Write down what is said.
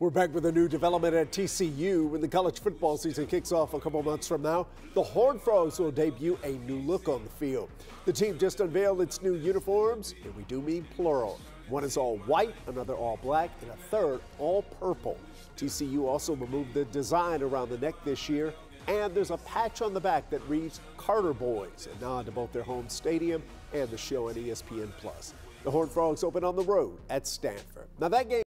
We're back with a new development at TCU when the college football season kicks off a couple months from now. The Horned Frogs will debut a new look on the field. The team just unveiled its new uniforms, and we do mean plural. One is all white, another all black, and a third all purple. TCU also removed the design around the neck this year, and there's a patch on the back that reads Carter Boys, a nod to both their home stadium and the show on ESPN+. The Horned Frogs open on the road at Stanford. Now that game